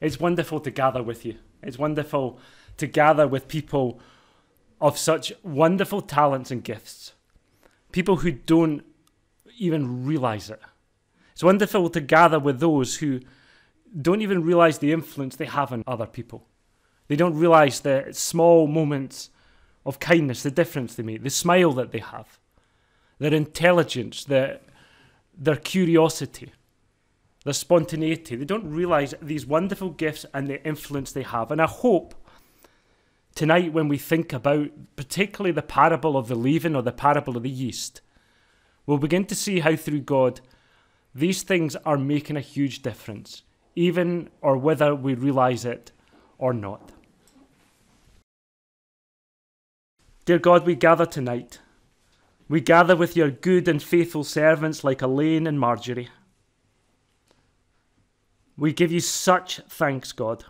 It's wonderful to gather with you. It's wonderful to gather with people of such wonderful talents and gifts. People who don't even realize it. It's wonderful to gather with those who don't even realize the influence they have on other people. They don't realize the small moments of kindness, the difference they make, the smile that they have, their intelligence, their, their curiosity, their spontaneity. They don't realize these wonderful gifts and the influence they have. And I hope tonight, when we think about particularly the parable of the leaven or the parable of the yeast, we'll begin to see how through God these things are making a huge difference, even or whether we realize it or not. Dear God, we gather tonight. We gather with your good and faithful servants like Elaine and Marjorie. We give you such thanks, God,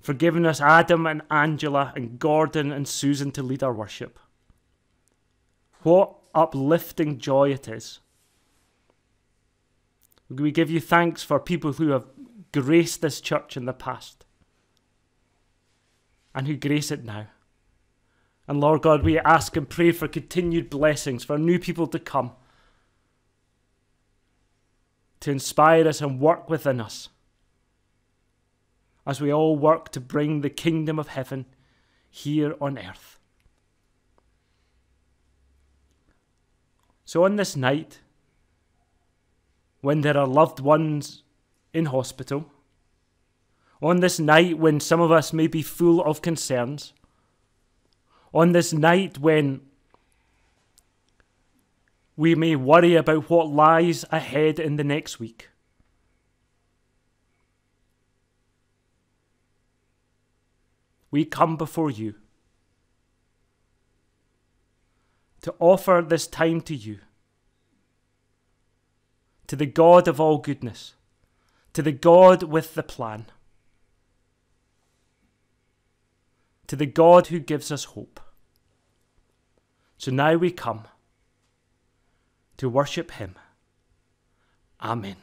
for giving us Adam and Angela and Gordon and Susan to lead our worship. What uplifting joy it is. We give you thanks for people who have graced this church in the past and who grace it now. And Lord God, we ask and pray for continued blessings for new people to come, to inspire us and work within us as we all work to bring the kingdom of heaven here on earth. So, on this night, when there are loved ones in hospital, on this night when some of us may be full of concerns, on this night when we may worry about what lies ahead in the next week. We come before you to offer this time to you, to the God of all goodness, to the God with the plan. to the God who gives us hope. So now we come to worship Him. Amen.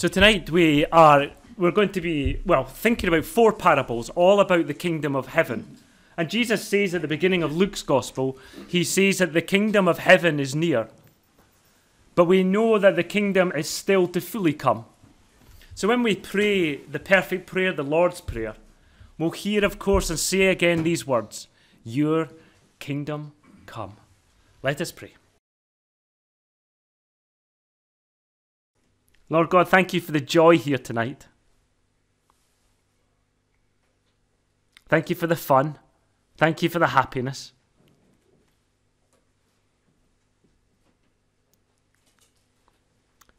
So tonight we are we're going to be well thinking about four parables all about the kingdom of heaven. And Jesus says at the beginning of Luke's gospel, he says that the kingdom of heaven is near. But we know that the kingdom is still to fully come. So when we pray the perfect prayer, the Lord's Prayer, we'll hear, of course, and say again these words Your kingdom come. Let us pray. Lord God, thank you for the joy here tonight. Thank you for the fun. Thank you for the happiness.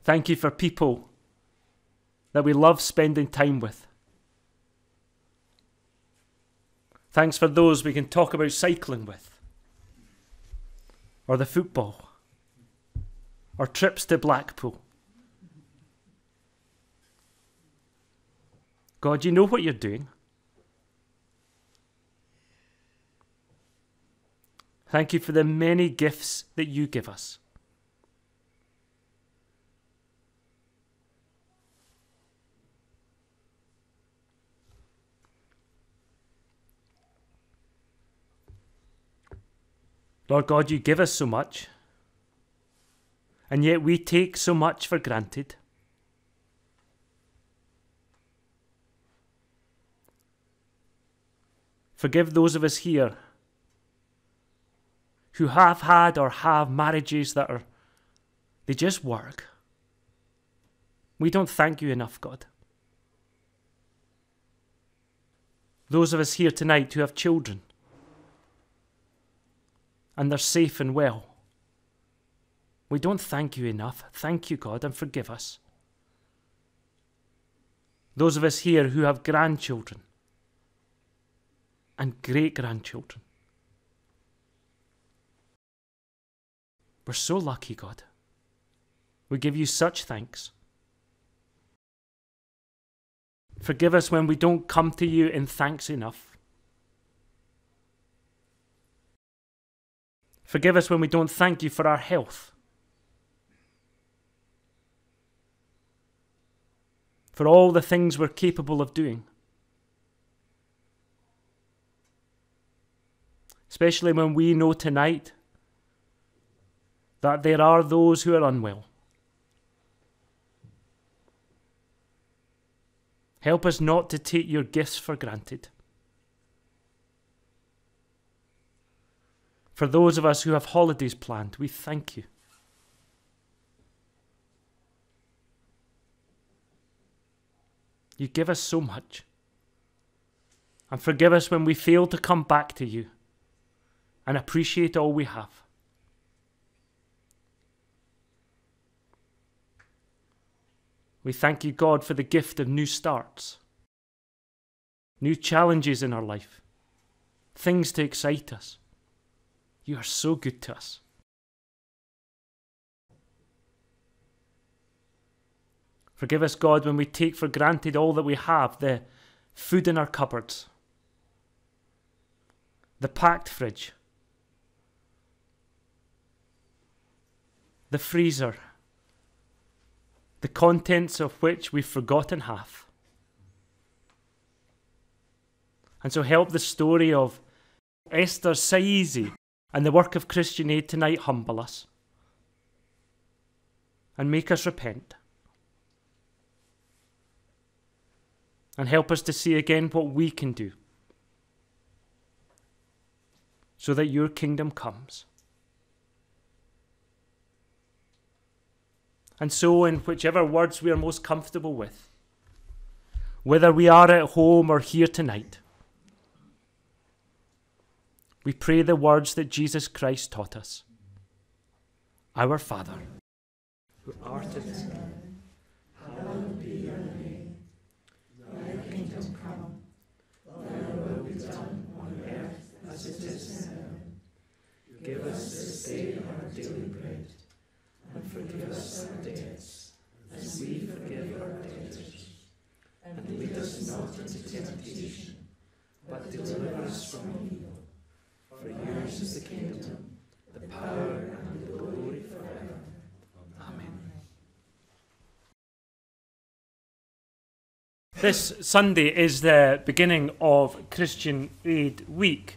Thank you for people that we love spending time with. Thanks for those we can talk about cycling with, or the football, or trips to Blackpool. God, you know what you're doing. Thank you for the many gifts that you give us. Lord God, you give us so much, and yet we take so much for granted. Forgive those of us here who have had or have marriages that are, they just work. We don't thank you enough, God. Those of us here tonight who have children and they're safe and well. We don't thank you enough. Thank you, God, and forgive us. Those of us here who have grandchildren and great grandchildren. We're so lucky, God. We give you such thanks. Forgive us when we don't come to you in thanks enough. Forgive us when we don't thank you for our health. For all the things we're capable of doing. Especially when we know tonight that there are those who are unwell. Help us not to take your gifts for granted. For those of us who have holidays planned, we thank you. You give us so much. And forgive us when we fail to come back to you and appreciate all we have. We thank you, God, for the gift of new starts, new challenges in our life, things to excite us. You are so good to us. Forgive us, God, when we take for granted all that we have the food in our cupboards, the packed fridge, the freezer, the contents of which we've forgotten half. And so help the story of Esther Saizi and the work of Christian Aid tonight humble us and make us repent. And help us to see again what we can do so that your kingdom comes. And so in whichever words we are most comfortable with. Whether we are at home or here tonight, we pray the words that Jesus Christ taught us Our Father, who art in heaven, hallowed be your name. Thy kingdom come, thy will be done on earth as it is in heaven. Give us this day our daily bread and forgive us our debts, as we forgive our debtors. And lead us not into temptation, but deliver us from evil. For yours is the kingdom, the power, and the glory forever. this Sunday is the beginning of Christian Aid Week,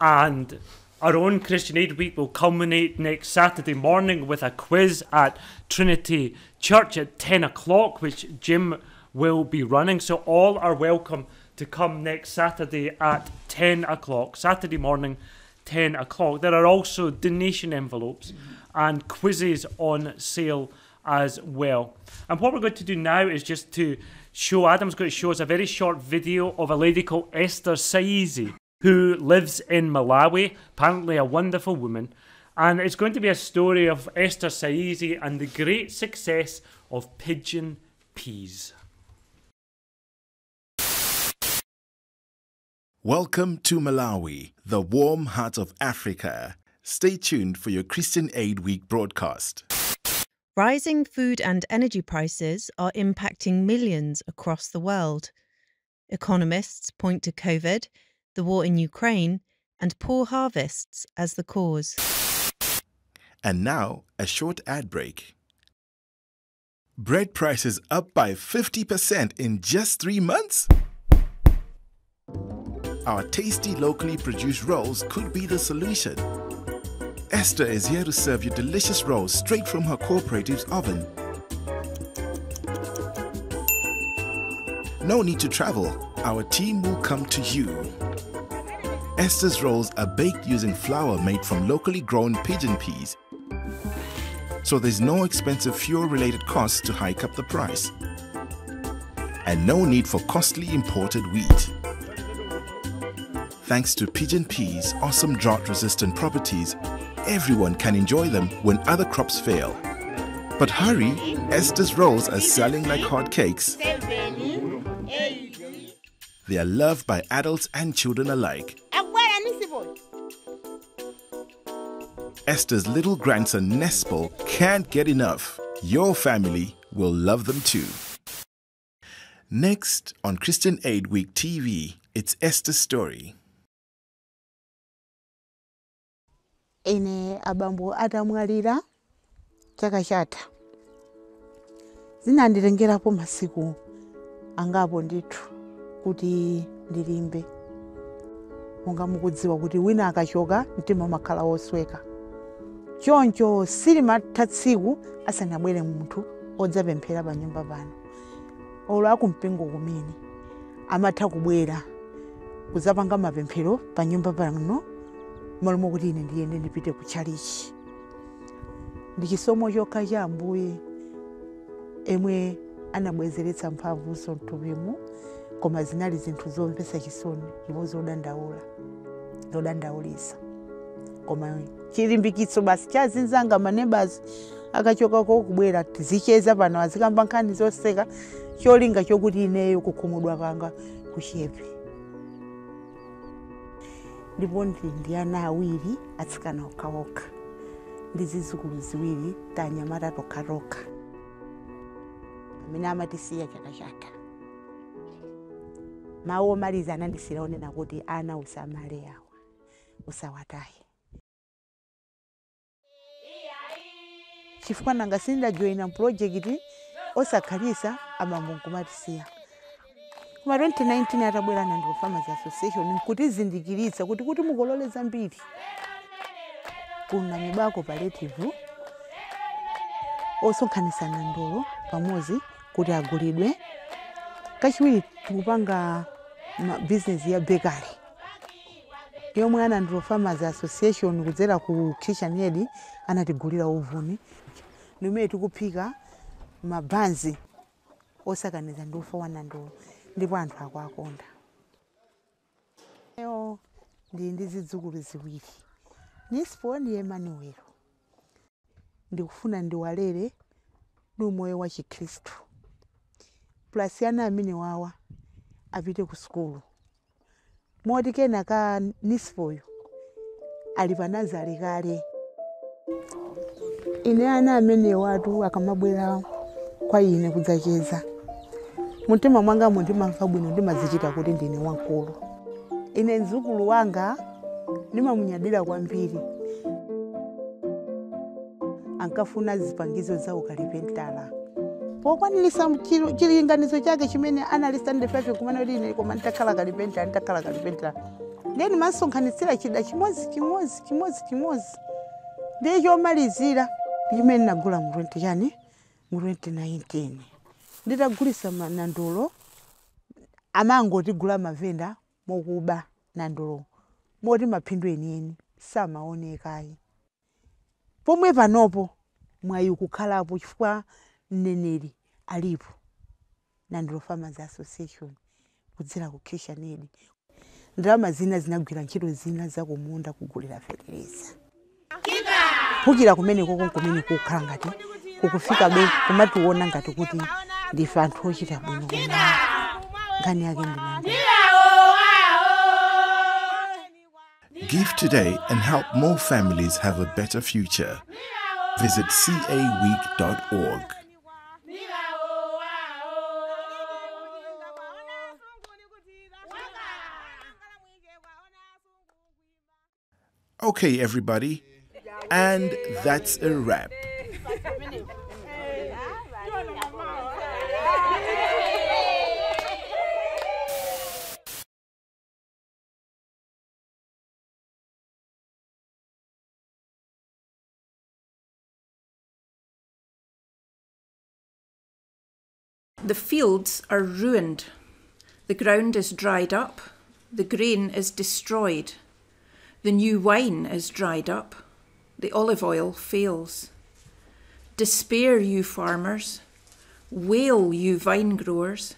and our own Christian Aid Week will culminate next Saturday morning with a quiz at Trinity Church at 10 o'clock, which Jim will be running. So, all are welcome to come next Saturday at 10 o'clock, Saturday morning, 10 o'clock. There are also donation envelopes and quizzes on sale as well. And what we're going to do now is just to show Adam's going to show us a very short video of a lady called Esther Saizi who lives in Malawi, apparently a wonderful woman. And it's going to be a story of Esther Saizi and the great success of pigeon peas. Welcome to Malawi, the warm heart of Africa. Stay tuned for your Christian Aid Week broadcast. Rising food and energy prices are impacting millions across the world. Economists point to COVID, the war in Ukraine, and poor harvests as the cause. And now, a short ad break. Bread prices up by 50% in just three months? Our tasty locally produced rolls could be the solution. Esther is here to serve you delicious rolls straight from her cooperative's oven. No need to travel, our team will come to you. Esther's rolls are baked using flour made from locally grown pigeon peas. So there's no expensive fuel related costs to hike up the price. And no need for costly imported wheat. Thanks to pigeon peas' awesome drought resistant properties, everyone can enjoy them when other crops fail. But hurry, Esther's rolls are selling like hotcakes. They are loved by adults and children alike. Esther's little grandson Nespel can't get enough. Your family will love them too. Next on Christian Aid Week TV, it's Esther's story. ine abambo atamwalira chaka chatha zinanditengerapo masiku angapo ndithu kuti ndilimbe monga mukudziwa kuti wina akachoka mtima umakhala wosweka choncho silimatha tsiku asanabwere munthu odzapemphera pa nyumba pano. Olo akumpingo kumene amatha kubwera kudzapanga mapemphero pa nyumba pano malimo kuti ine ndiyende ndipite ku chalichi. Ndi chisomo chokha cha ambuye emwe anabwezeretsa mphamvunso mthupimu koma zinali zinthu zomvetsa chisoni ndipo zodandaula zodandaulisa koma chilimbikitso basi cha zinzanga manebazi akachokako kubwera tizicheza pano azikamba nkhani zoseka. Cholinga chokuti ineyo kukhumudwa kwanga kuchepe ndipo ndili ndi ana awiri atsikana okhaokha. Ndi zizukulu ziwiri tanyamata tokhatokha pamene amatisiya chaka chatha mawu omaliza anandisira onena kuti ana usamale awa. Usawataye chifukwa nanga sinda joina project osakhalisa abambo nkumatisiya. Koma 2019 atabwera nandiro farmers association kutizindikiritsa kuti kuti mukolole zambiri kuna mibako palliative osonkhanitsana ndolo pamodzi kuti agulidwe. Kachiwiri tikupanga bizinesi ya bakery. Yomwe anandiro farmers association kudzera ku kitchen aid anatigulira ovuni limene tikuphika mabanzi osakaniza ndi ufa wa nandolo ndipo anthu akuakonda eyo ndili ndi zidzukulu ziwiri. Nispo ndi ndikufuna ndiwalere ndi umoyo wa chikhristu plus ana amene wawa apite ku sukulu. Moti kenaka nispoyo ali pa nazare kale ine ana amene watu akamabwera kwa ine kudzacheza mumtima mwanga ndimamva bwino ndimazichita kuti ndine wakulu ine mzukulu wanga ndimamunyadira kwambiri ankafuna zipangizo za ukalipentala pokwanilisa chilinganizo chake chimene anali standard kumene kuti ine koma nditakhala kalipentera nditakhala kalipentera then masonkhanitsira chida chimodzi chimodzi chimodzi chimodzi. Ndiye chomalizira chimene nagula mu 20 chani mu 2019 nditagulisa ma- nandulo amangotigula mavenda mokuba nandulo moti maphindu enieni samaonekayi pomwe panopo mwayi kukhalapo chifukwa mneneri alipo. Nandulo farmers association kudzera ku kishanedi ndalama zina zinagwira ntchito zina zakumunda kugulira fetereza kuchira kumeneko kumene kukhala ngati kukufika be kumationa ngati kuti ndife anthu ochita bwino nkhani yake Give today and help more families have a better future. Visit caweek.org. Okay, everybody. And that's a wrap. The fields are ruined. The ground is dried up. The grain is destroyed. The new wine is dried up. The olive oil fails. Despair, you farmers. Wail, you vine growers.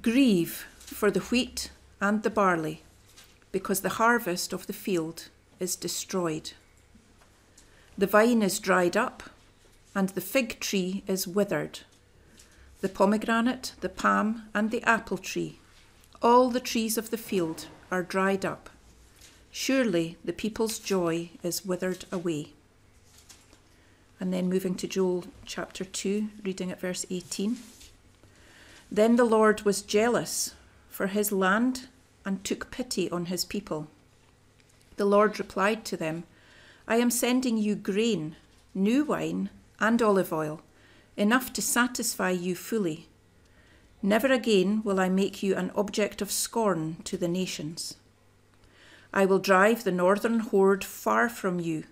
Grieve for the wheat and the barley, because the harvest of the field is destroyed. The vine is dried up, and the fig tree is withered the pomegranate, the palm, and the apple tree. All the trees of the field are dried up. Surely the people's joy is withered away. And then moving to Joel chapter 2, reading at verse 18. Then the Lord was jealous for his land and took pity on his people. The Lord replied to them, I am sending you grain, new wine, and olive oil enough to satisfy you fully. Never again will I make you an object of scorn to the nations. I will drive the northern horde far from you,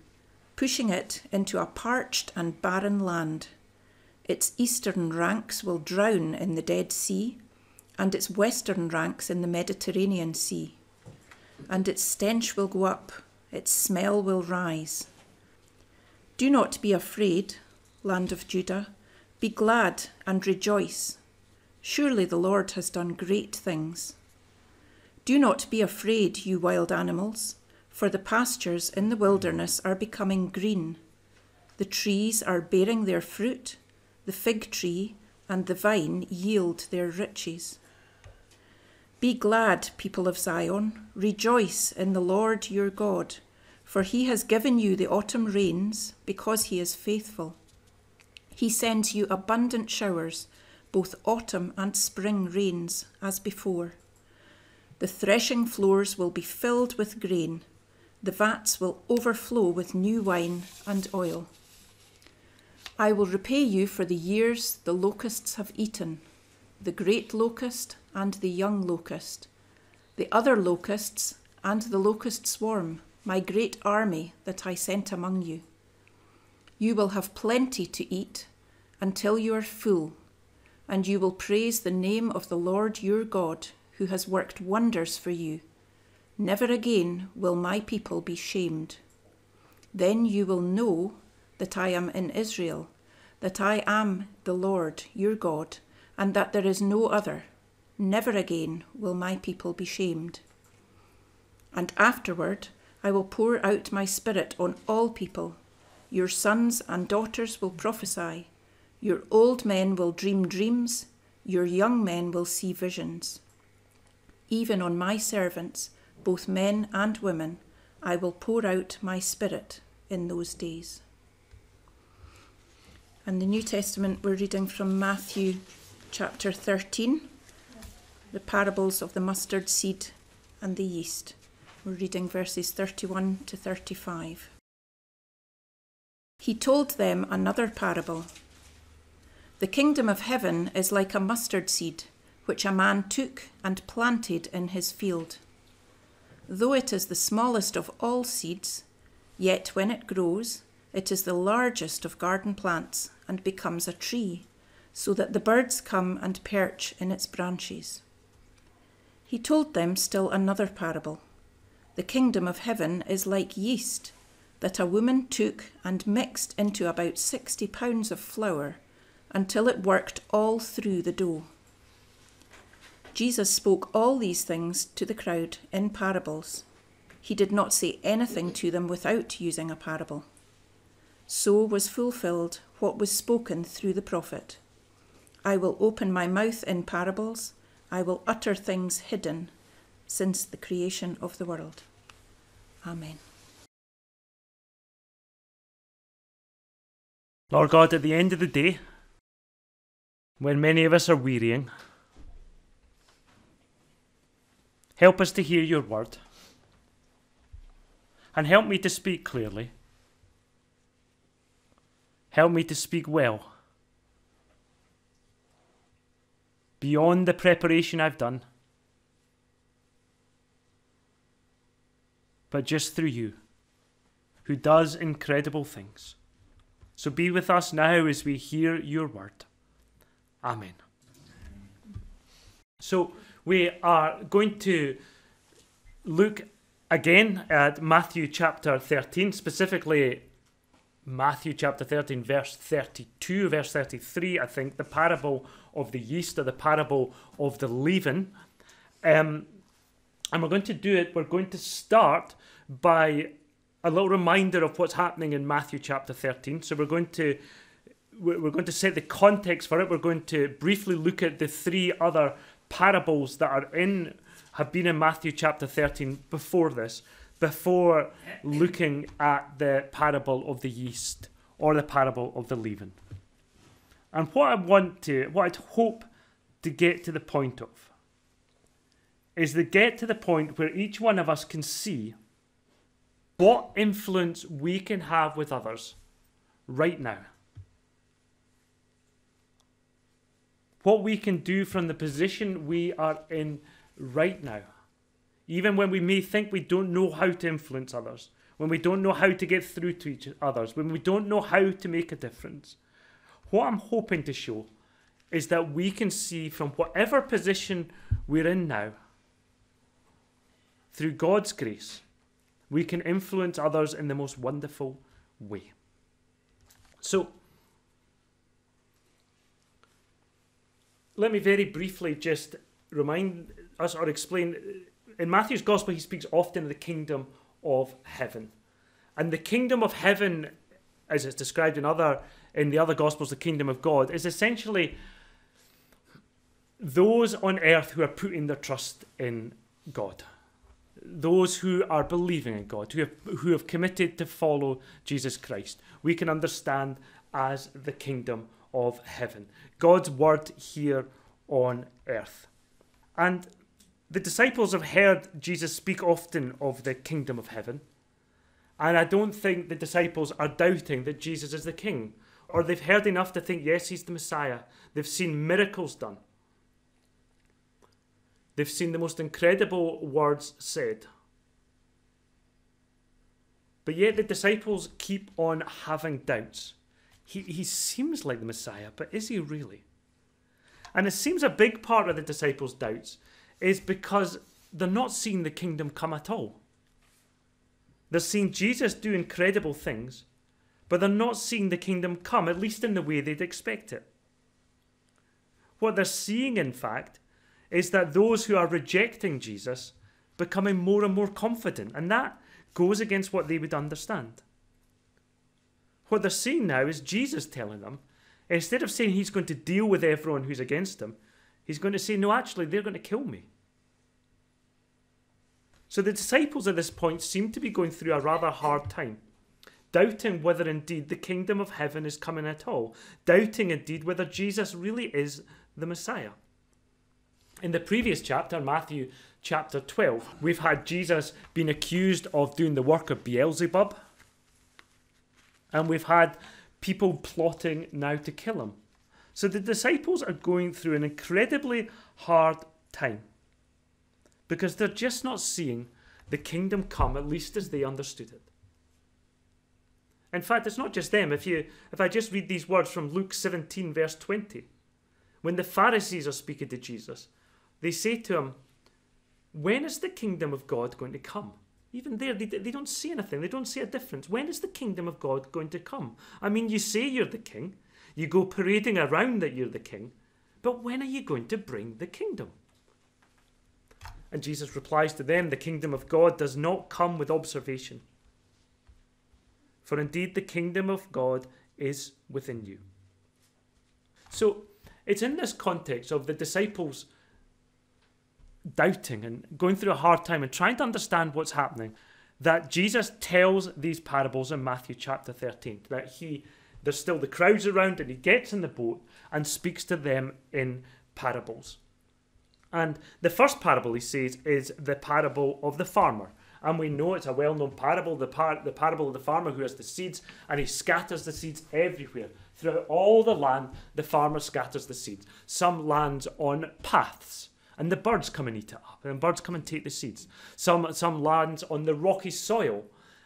pushing it into a parched and barren land. Its eastern ranks will drown in the Dead Sea, and its western ranks in the Mediterranean Sea. And its stench will go up, its smell will rise. Do not be afraid, land of Judah. Be glad and rejoice. Surely the Lord has done great things. Do not be afraid, you wild animals, for the pastures in the wilderness are becoming green. The trees are bearing their fruit, the fig tree and the vine yield their riches. Be glad, people of Zion, rejoice in the Lord your God, for he has given you the autumn rains because he is faithful. He sends you abundant showers, both autumn and spring rains, as before. The threshing floors will be filled with grain, the vats will overflow with new wine and oil. I will repay you for the years the locusts have eaten, the great locust and the young locust, the other locusts and the locust swarm, my great army that I sent among you. You will have plenty to eat until you are full, and you will praise the name of the Lord your God, who has worked wonders for you. Never again will my people be shamed. Then you will know that I am in Israel, that I am the Lord your God, and that there is no other. Never again will my people be shamed. And afterward I will pour out my spirit on all people. Your sons and daughters will prophesy. Your old men will dream dreams, your young men will see visions. Even on my servants, both men and women, I will pour out my spirit in those days. And the New Testament, we're reading from Matthew chapter 13, the parables of the mustard seed and the yeast. We're reading verses 31 to 35. He told them another parable. The kingdom of heaven is like a mustard seed, which a man took and planted in his field. Though it is the smallest of all seeds, yet when it grows, it is the largest of garden plants and becomes a tree, so that the birds come and perch in its branches. He told them still another parable. The kingdom of heaven is like yeast that a woman took and mixed into about sixty pounds of flour until it worked all through the dough. Jesus spoke all these things to the crowd in parables. He did not say anything to them without using a parable. So was fulfilled what was spoken through the prophet I will open my mouth in parables, I will utter things hidden since the creation of the world. Amen. Lord God, at the end of the day, when many of us are wearying. Help us to hear your word. And help me to speak clearly. Help me to speak well. Beyond the preparation I've done. But just through you, who does incredible things. So be with us now as we hear your word. Amen. So we are going to look again at Matthew chapter 13, specifically Matthew chapter 13, verse 32, verse 33, I think, the parable of the yeast or the parable of the leaven. Um, and we're going to do it, we're going to start by a little reminder of what's happening in Matthew chapter 13. So we're going to we're going to set the context for it. We're going to briefly look at the three other parables that are in have been in Matthew chapter 13 before this, before looking at the parable of the yeast or the parable of the leaven. And what I want to, what I'd hope to get to the point of, is to get to the point where each one of us can see what influence we can have with others right now. What we can do from the position we are in right now. Even when we may think we don't know how to influence others, when we don't know how to get through to each others, when we don't know how to make a difference. What I'm hoping to show is that we can see from whatever position we're in now, through God's grace, we can influence others in the most wonderful way. So, let me very briefly just remind us or explain. In Matthew's Gospel, he speaks often of the kingdom of heaven. And the kingdom of heaven, as it's described in other in the other Gospels, the kingdom of God, is essentially those on earth who are putting their trust in God. Those who are believing in God, who have, who have committed to follow Jesus Christ, we can understand as the kingdom of heaven. God's word here on earth. And the disciples have heard Jesus speak often of the kingdom of heaven. And I don't think the disciples are doubting that Jesus is the king, or they've heard enough to think, yes, he's the Messiah. They've seen miracles done, they've seen the most incredible words said. But yet the disciples keep on having doubts. He, he seems like the Messiah, but is he really? And it seems a big part of the disciples' doubts is because they're not seeing the kingdom come at all. They're seeing Jesus do incredible things, but they're not seeing the kingdom come, at least in the way they'd expect it. What they're seeing, in fact, is that those who are rejecting Jesus becoming more and more confident, and that goes against what they would understand. What they're seeing now is Jesus telling them, instead of saying he's going to deal with everyone who's against him, he's going to say, no, actually, they're going to kill me. So the disciples at this point seem to be going through a rather hard time, doubting whether indeed the kingdom of heaven is coming at all, doubting indeed whether Jesus really is the Messiah. In the previous chapter, Matthew chapter 12, we've had Jesus being accused of doing the work of Beelzebub, and we've had people plotting now to kill him. So the disciples are going through an incredibly hard time because they're just not seeing the kingdom come, at least as they understood it. In fact, it's not just them. If you if I just read these words from Luke 17, verse 20, when the Pharisees are speaking to Jesus, they say to him, When is the kingdom of God going to come? Even there, they, they don't see anything. They don't see a difference. When is the kingdom of God going to come? I mean, you say you're the king, you go parading around that you're the king, but when are you going to bring the kingdom? And Jesus replies to them, The kingdom of God does not come with observation. For indeed, the kingdom of God is within you. So it's in this context of the disciples doubting and going through a hard time and trying to understand what's happening that Jesus tells these parables in Matthew chapter 13. That he, there's still the crowds around and he gets in the boat and speaks to them in parables. And the first parable he says is the parable of the farmer. And we know it's a well known parable, the, par- the parable of the farmer who has the seeds and he scatters the seeds everywhere. Throughout all the land, the farmer scatters the seeds. Some lands on paths, and the birds come and eat it up, and birds come and take the seeds. Some, some lands on the rocky soil,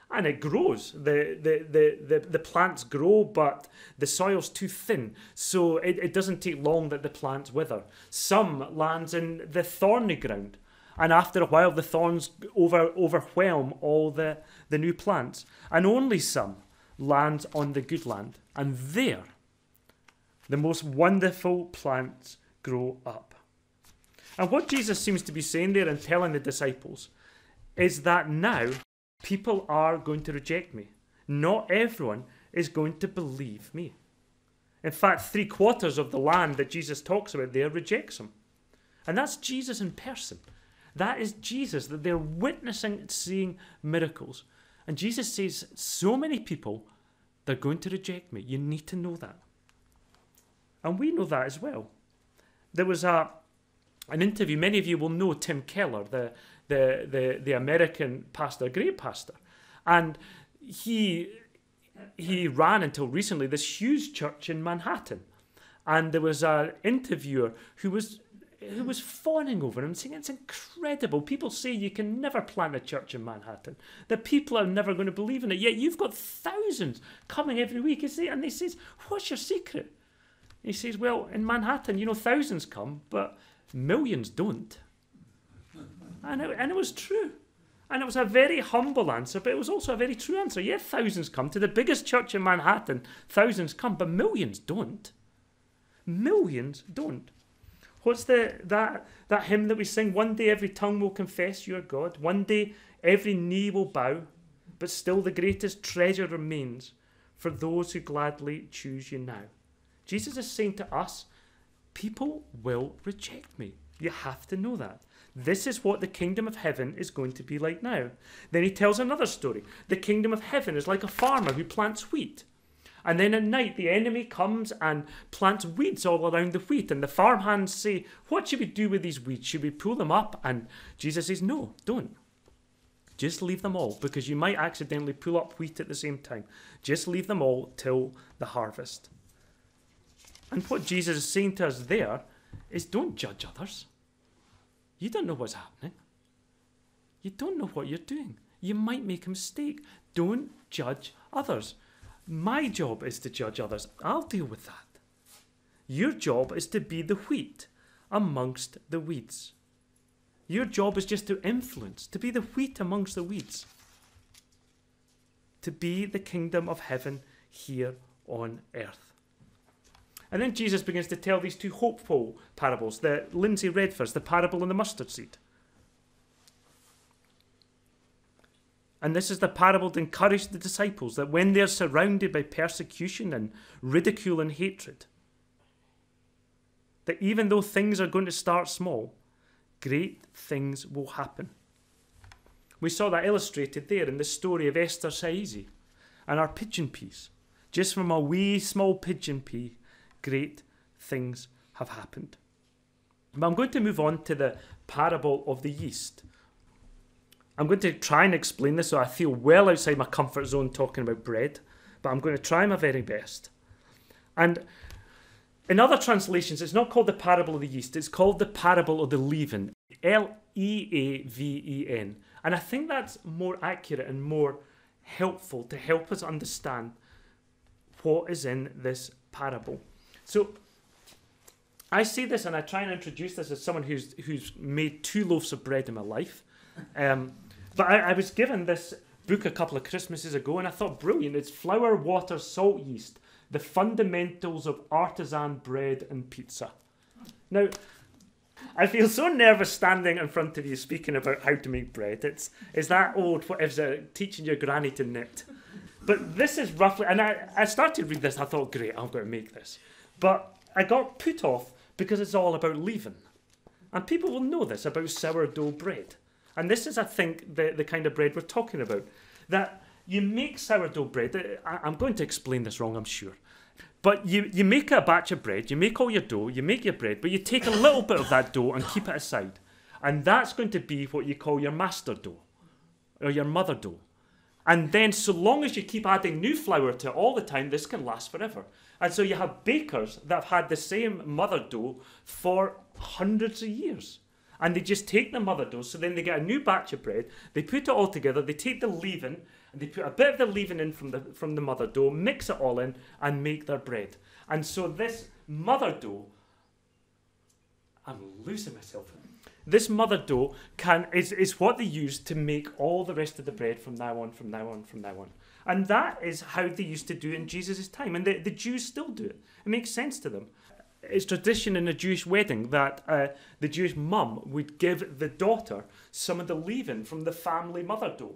and it grows. The, the, the, the, the plants grow, but the soil's too thin, so it, it doesn't take long that the plants wither. Some lands in the thorny ground, and after a while the thorns over, overwhelm all the, the new plants. And only some lands on the good land, and there the most wonderful plants grow up. And what Jesus seems to be saying there and telling the disciples is that now people are going to reject me. Not everyone is going to believe me. In fact, three quarters of the land that Jesus talks about there rejects him. And that's Jesus in person. That is Jesus, that they're witnessing, seeing miracles. And Jesus says, So many people, they're going to reject me. You need to know that. And we know that as well. There was a an interview, many of you will know Tim Keller, the, the, the, the American pastor, great pastor. And he, he ran until recently this huge church in Manhattan. And there was an interviewer who was who was fawning over him, saying it's incredible. People say you can never plant a church in Manhattan. The people are never going to believe in it. Yet you've got thousands coming every week. And they says, "What's your secret?" He says, "Well, in Manhattan, you know, thousands come, but millions don't." And it, and it was true. And it was a very humble answer, but it was also a very true answer. Yeah, thousands come to the biggest church in Manhattan. Thousands come, but millions don't. Millions don't. What's the that that hymn that we sing? One day every tongue will confess you are God. One day every knee will bow, but still the greatest treasure remains for those who gladly choose you now. Jesus is saying to us, people will reject me. You have to know that. This is what the kingdom of heaven is going to be like now. Then he tells another story. The kingdom of heaven is like a farmer who plants wheat. And then at night, the enemy comes and plants weeds all around the wheat. And the farmhands say, What should we do with these weeds? Should we pull them up? And Jesus says, No, don't. Just leave them all because you might accidentally pull up wheat at the same time. Just leave them all till the harvest. And what Jesus is saying to us there is don't judge others. You don't know what's happening. You don't know what you're doing. You might make a mistake. Don't judge others. My job is to judge others. I'll deal with that. Your job is to be the wheat amongst the weeds. Your job is just to influence, to be the wheat amongst the weeds. To be the kingdom of heaven here on earth. And then Jesus begins to tell these two hopeful parables the Lindsay read first, the parable and the mustard seed. And this is the parable to encourage the disciples that when they're surrounded by persecution and ridicule and hatred, that even though things are going to start small, great things will happen. We saw that illustrated there in the story of Esther Saizi and our pigeon peas. Just from a wee small pigeon pea, great things have happened. But I'm going to move on to the parable of the yeast. I'm going to try and explain this so I feel well outside my comfort zone talking about bread, but I'm going to try my very best. And In other translations, it's not called the parable of the yeast, it's called the parable of the leaven. L E A V E N. And I think that's more accurate and more helpful to help us understand what is in this parable. So I say this and I try and introduce this as someone who's who's made two loaves of bread in my life. Um, but I, I was given this book a couple of Christmases ago and I thought, brilliant, it's flour, water, salt, yeast, the fundamentals of artisan bread and pizza. Now, I feel so nervous standing in front of you speaking about how to make bread. It's is that old what is it teaching your granny to knit. But this is roughly and I, I started to read this, I thought, great, I'm going to make this. But I got put off because it's all about leaven. And people will know this about sourdough bread. And this is, I think, the, the kind of bread we're talking about. That you make sourdough bread. Uh, I, I'm going to explain this wrong, I'm sure. But you, you make a batch of bread, you make all your dough, you make your bread, but you take a little bit of that dough and keep it aside. And that's going to be what you call your master dough or your mother dough. And then, so long as you keep adding new flour to it all the time, this can last forever. And so you have bakers that have had the same mother dough for hundreds of years. And they just take the mother dough, so then they get a new batch of bread, they put it all together, they take the leaven, and they put a bit of the leaven in from the from the mother dough, mix it all in, and make their bread. And so this mother dough, I'm losing myself. This mother dough can is, is what they use to make all the rest of the bread from now on, from now on, from now on. And that is how they used to do it in Jesus' time. And the, the Jews still do it. It makes sense to them. It's tradition in a Jewish wedding that uh, the Jewish mum would give the daughter some of the leaven from the family mother dough.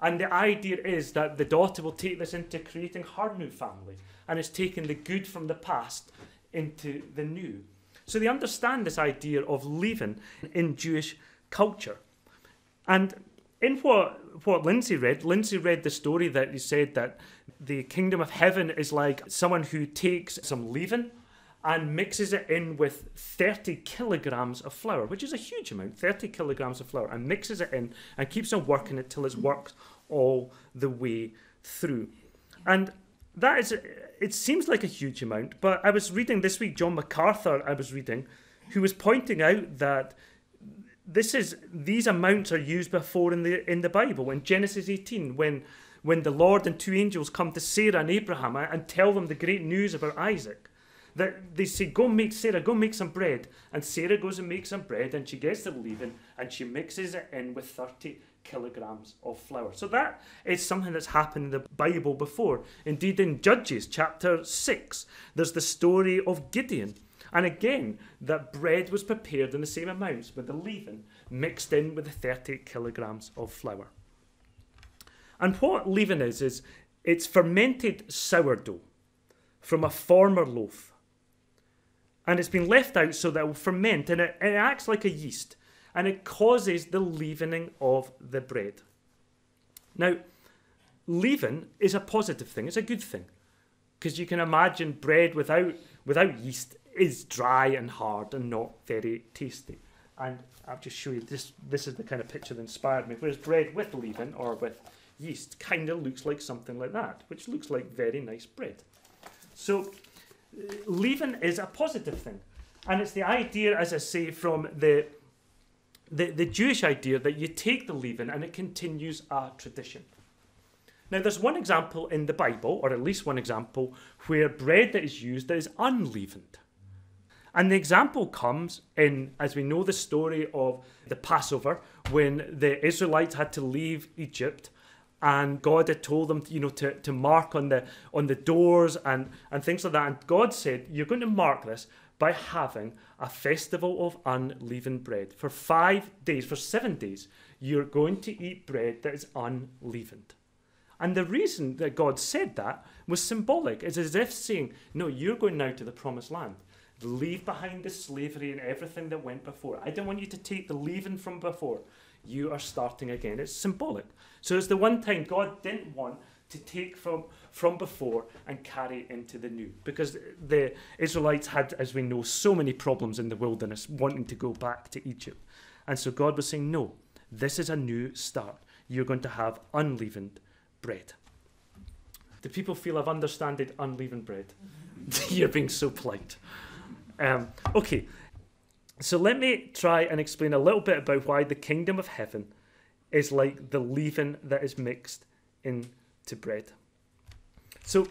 And the idea is that the daughter will take this into creating her new family and it's taking the good from the past into the new. So they understand this idea of leaven in Jewish culture. And in what what Lindsay read, Lindsay read the story that he said that the kingdom of heaven is like someone who takes some leaven and mixes it in with 30 kilograms of flour, which is a huge amount, 30 kilograms of flour, and mixes it in and keeps on working it till it's worked all the way through. And that is, it seems like a huge amount, but I was reading this week, John MacArthur, I was reading, who was pointing out that this is these amounts are used before in the in the Bible. In Genesis 18 when when the Lord and two angels come to Sarah and Abraham and tell them the great news about Isaac that they say go make Sarah go make some bread. And Sarah goes and makes some bread and she gets the leaven and she mixes it in with 30 kilograms of flour. So that is something that's happened in the Bible before. Indeed in Judges chapter 6 there's the story of Gideon and again, that bread was prepared in the same amounts with the leaven mixed in with the 30 kilograms of flour. And what leaven is, is it's fermented sourdough from a former loaf. And it's been left out so that it will ferment and it, it acts like a yeast and it causes the leavening of the bread. Now, leaven is a positive thing, it's a good thing. Because you can imagine bread without, without yeast is dry and hard and not very tasty. And I'll just show you this. This is the kind of picture that inspired me. Whereas bread with leaven or with yeast kind of looks like something like that, which looks like very nice bread. So leaven is a positive thing, and it's the idea, as I say, from the the, the Jewish idea that you take the leaven and it continues a tradition. Now, there's one example in the Bible, or at least one example, where bread that is used that is unleavened. And the example comes in, as we know the story of the Passover, when the Israelites had to leave Egypt and God had told them, you know, to, to mark on the on the doors and, and things like that. And God said, You're going to mark this by having a festival of unleavened bread. For five days, for seven days, you're going to eat bread that is unleavened. And the reason that God said that was symbolic. It's as if saying, No, you're going now to the promised land leave behind the slavery and everything that went before. I don't want you to take the leaving from before. You are starting again. It's symbolic. So it's the one time God didn't want to take from from before and carry into the new because the Israelites had as we know so many problems in the wilderness wanting to go back to Egypt. And so God was saying no, this is a new start. You're going to have unleavened bread. Do people feel I've understood unleavened bread? You're being so polite. Um, okay, so let me try and explain a little bit about why the kingdom of heaven is like the leaven that is mixed into bread. So,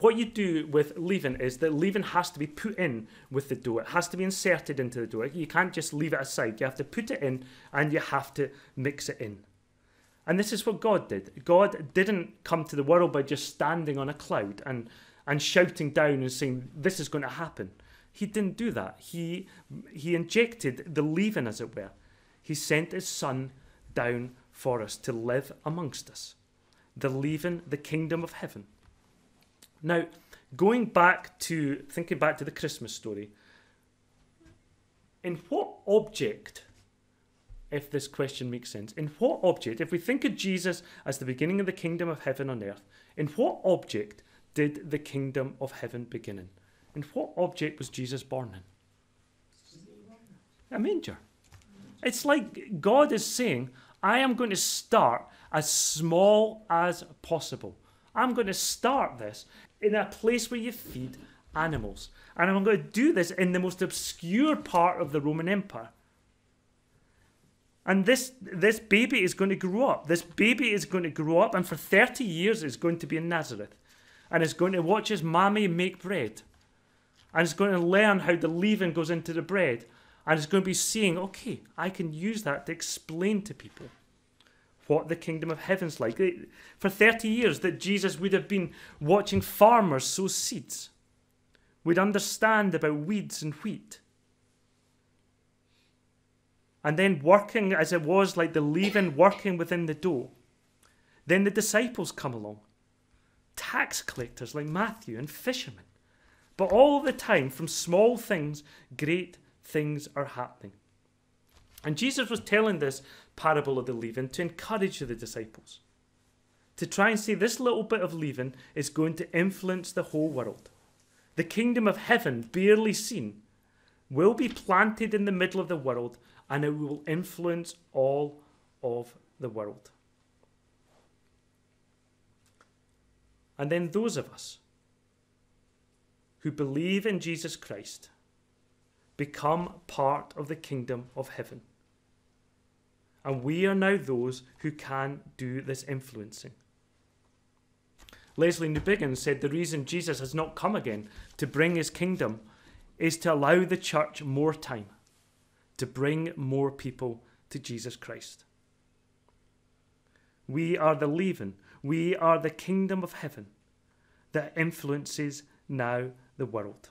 what you do with leaven is that leaven has to be put in with the dough. It has to be inserted into the dough. You can't just leave it aside. You have to put it in and you have to mix it in. And this is what God did. God didn't come to the world by just standing on a cloud and, and shouting down and saying, This is going to happen. He didn't do that. He, he injected the leaven, as it were. He sent his son down for us to live amongst us. The leaven, the kingdom of heaven. Now, going back to thinking back to the Christmas story, in what object, if this question makes sense, in what object, if we think of Jesus as the beginning of the kingdom of heaven on earth, in what object did the kingdom of heaven begin in? In what object was Jesus born in? A manger. It's like God is saying, I am going to start as small as possible. I'm going to start this in a place where you feed animals. And I'm going to do this in the most obscure part of the Roman Empire. And this, this baby is going to grow up. This baby is going to grow up, and for 30 years is going to be in Nazareth. And is going to watch his mommy make bread. And is going to learn how the leaven goes into the bread. And is going to be seeing, okay, I can use that to explain to people what the kingdom of heaven's like. For 30 years, that Jesus would have been watching farmers sow seeds, would understand about weeds and wheat. And then working as it was like the leaven working within the dough. Then the disciples come along, tax collectors like Matthew and fishermen. But all the time, from small things, great things are happening. And Jesus was telling this parable of the leaven to encourage the disciples. To try and say this little bit of leaven is going to influence the whole world. The kingdom of heaven, barely seen, will be planted in the middle of the world and it will influence all of the world. And then those of us who believe in Jesus Christ become part of the kingdom of heaven. And we are now those who can do this influencing. Lesslie Newbigin said the reason Jesus has not come again to bring his kingdom is to allow the church more time to bring more people to Jesus Christ. We are the leaven, we are the kingdom of heaven that influences now the world.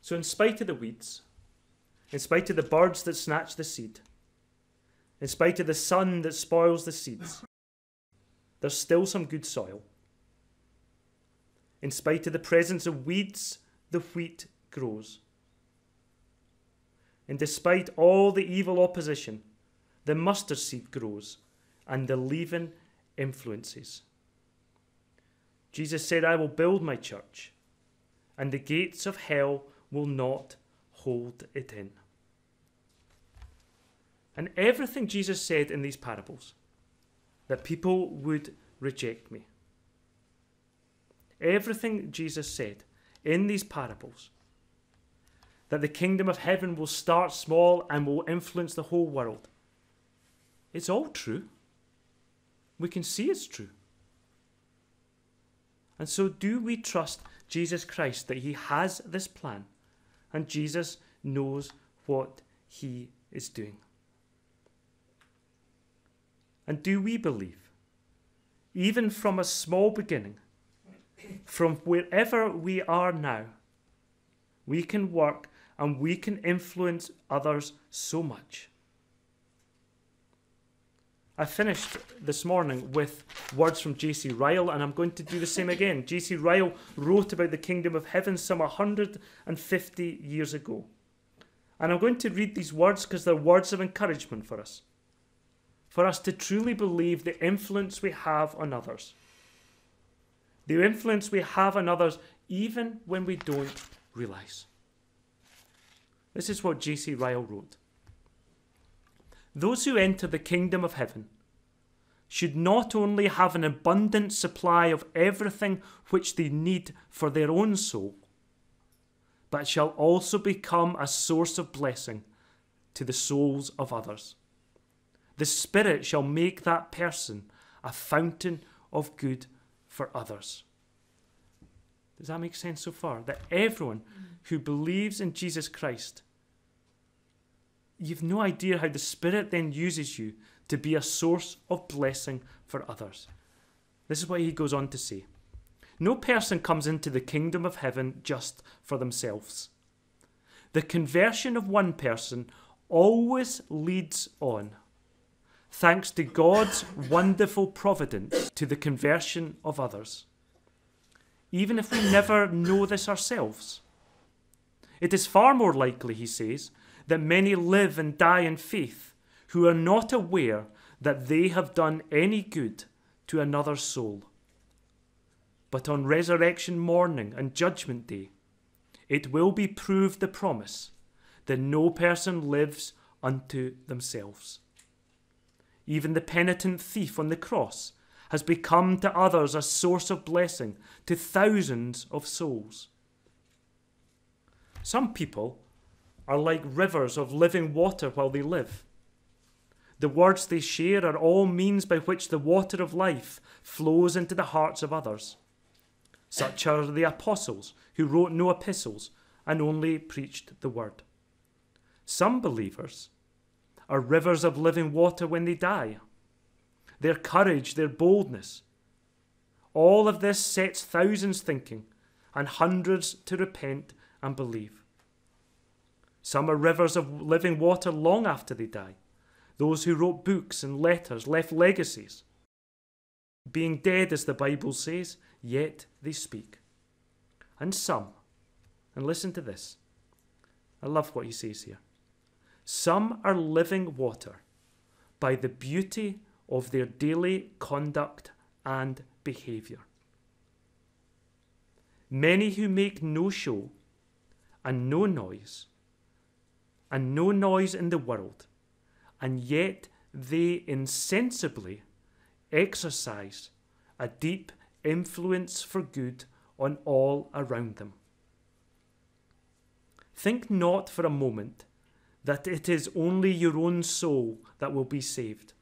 So, in spite of the weeds, in spite of the birds that snatch the seed, in spite of the sun that spoils the seeds, there's still some good soil. In spite of the presence of weeds, the wheat grows. And despite all the evil opposition, the mustard seed grows and the leaven influences. Jesus said, I will build my church, and the gates of hell will not hold it in. And everything Jesus said in these parables, that people would reject me. Everything Jesus said in these parables, that the kingdom of heaven will start small and will influence the whole world. It's all true. We can see it's true. And so, do we trust Jesus Christ that He has this plan and Jesus knows what He is doing? And do we believe, even from a small beginning, from wherever we are now, we can work and we can influence others so much? I finished this morning with words from J.C. Ryle, and I'm going to do the same again. J.C. Ryle wrote about the kingdom of heaven some 150 years ago. And I'm going to read these words because they're words of encouragement for us for us to truly believe the influence we have on others. The influence we have on others even when we don't realize. This is what J.C. Ryle wrote. Those who enter the kingdom of heaven should not only have an abundant supply of everything which they need for their own soul, but shall also become a source of blessing to the souls of others. The Spirit shall make that person a fountain of good for others. Does that make sense so far? That everyone who believes in Jesus Christ, you've no idea how the Spirit then uses you to be a source of blessing for others. This is what he goes on to say No person comes into the kingdom of heaven just for themselves. The conversion of one person always leads on, thanks to God's wonderful providence, to the conversion of others, even if we never know this ourselves. It is far more likely, he says, that many live and die in faith who are not aware that they have done any good to another soul. But on resurrection morning and judgment day, it will be proved the promise that no person lives unto themselves. Even the penitent thief on the cross has become to others a source of blessing to thousands of souls. Some people are like rivers of living water while they live. The words they share are all means by which the water of life flows into the hearts of others. Such are the apostles, who wrote no epistles and only preached the word. Some believers are rivers of living water when they die. Their courage, their boldness, all of this sets thousands thinking and hundreds to repent and believe. Some are rivers of living water long after they die. Those who wrote books and letters left legacies. Being dead, as the Bible says, yet they speak. And some, and listen to this, I love what he says here. Some are living water by the beauty of their daily conduct and behaviour. Many who make no show and no noise, and no noise in the world, and yet they insensibly exercise a deep influence for good on all around them. Think not for a moment that it is only your own soul that will be saved.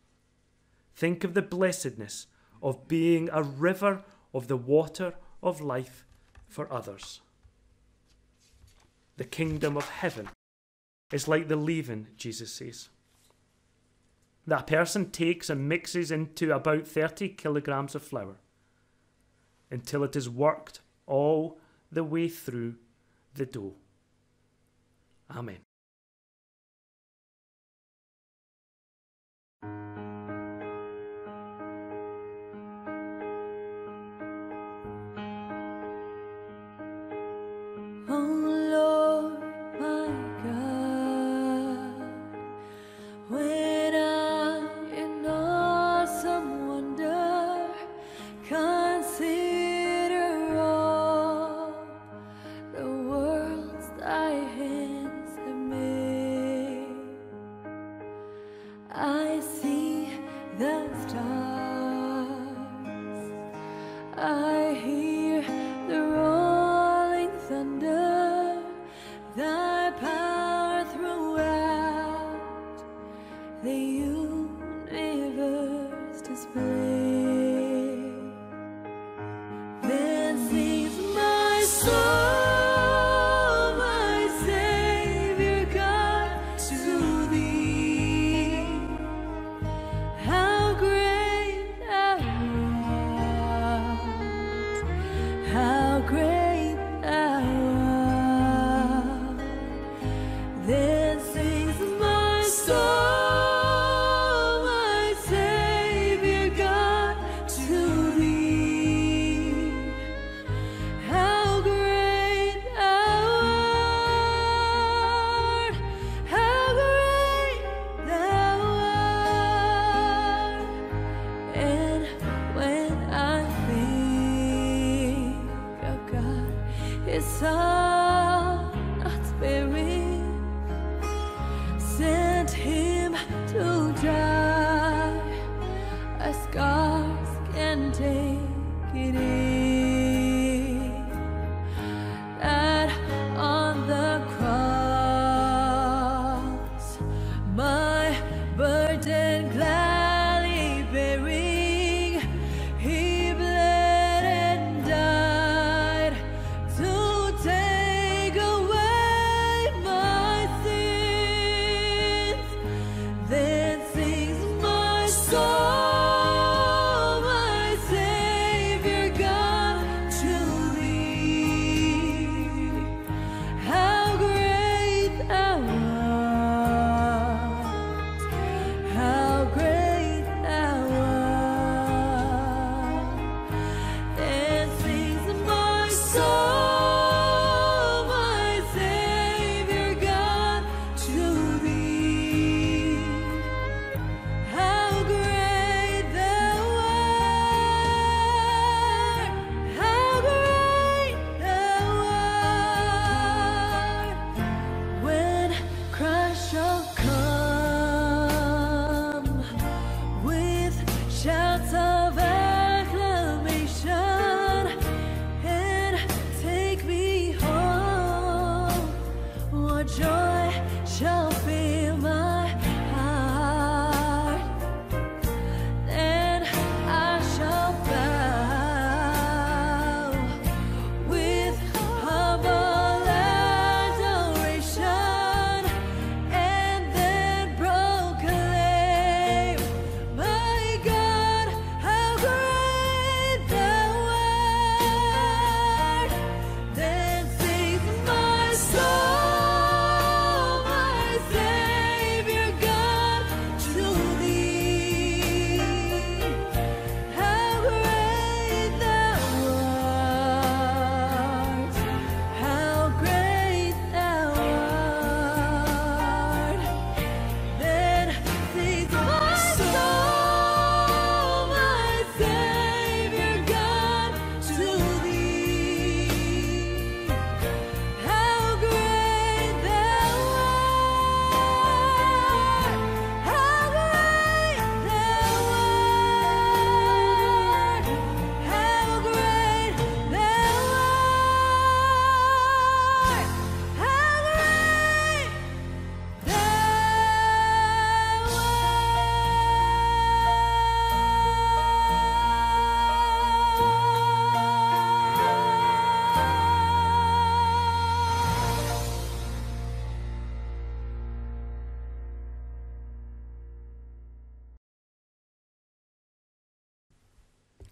Think of the blessedness of being a river of the water of life for others. The kingdom of heaven is like the leaven, Jesus says. That person takes and mixes into about 30 kilograms of flour until it is worked all the way through the dough. Amen. the stars. I hear.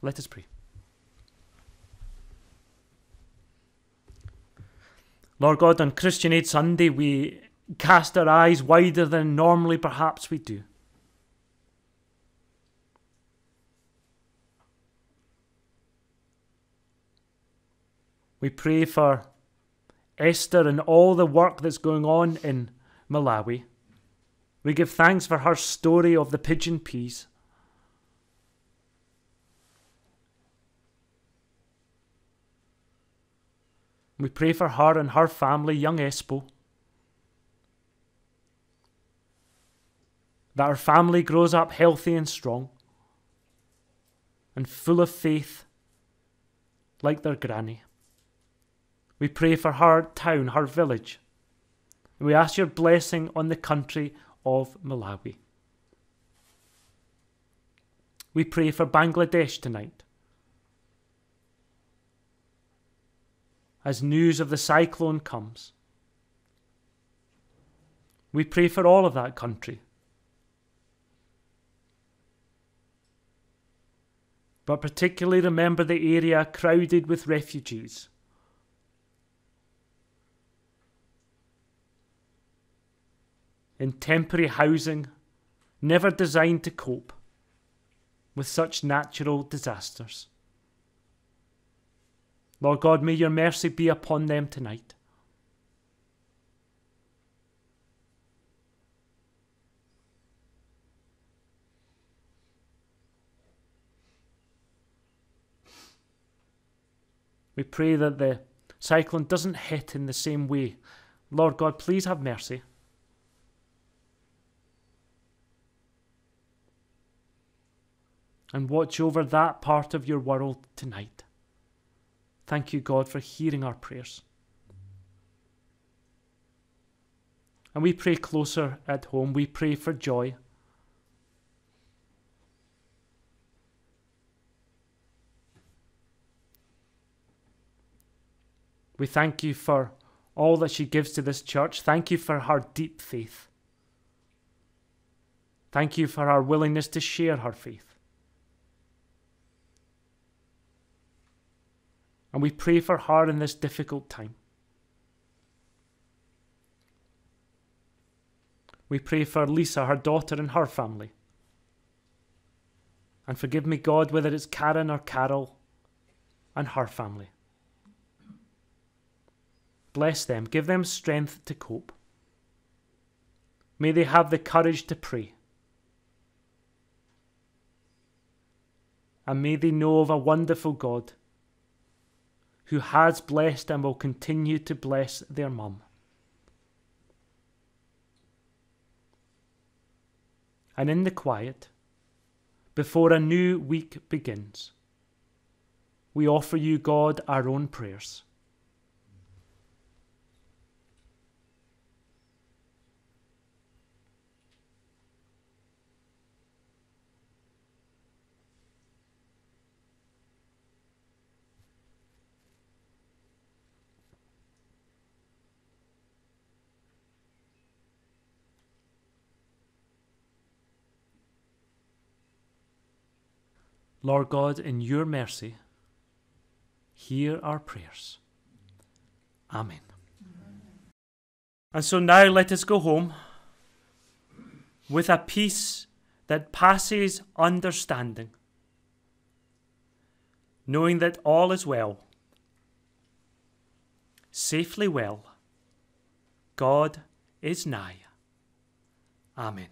Let us pray. Lord God, on Christian Aid Sunday, we cast our eyes wider than normally perhaps we do. We pray for Esther and all the work that's going on in Malawi. We give thanks for her story of the pigeon peas. We pray for her and her family, young Espo. That her family grows up healthy and strong and full of faith like their granny. We pray for her town, her village. And we ask your blessing on the country of Malawi. We pray for Bangladesh tonight. As news of the cyclone comes, we pray for all of that country. But particularly remember the area crowded with refugees. in temporary housing never designed to cope with such natural disasters. Lord God, may your mercy be upon them tonight. We pray that the cyclone doesn't hit in the same way. Lord God, please have mercy. and watch over that part of your world tonight. Thank you, God, for hearing our prayers. And we pray closer at home. We pray for joy. We thank you for all that she gives to this church. Thank you for her deep faith. Thank you for her willingness to share her faith. And we pray for her in this difficult time. We pray for Lisa, her daughter, and her family. And forgive me, God, whether it's Karen or Carol and her family. Bless them, give them strength to cope. May they have the courage to pray. And may they know of a wonderful God who has blessed and will continue to bless their mum. And in the quiet, before a new week begins, we offer you, God, our own prayers. Lord God, in your mercy, hear our prayers. Amen. And so now let us go home with a peace that passes understanding, knowing that all is well, safely well. God is nigh. Amen.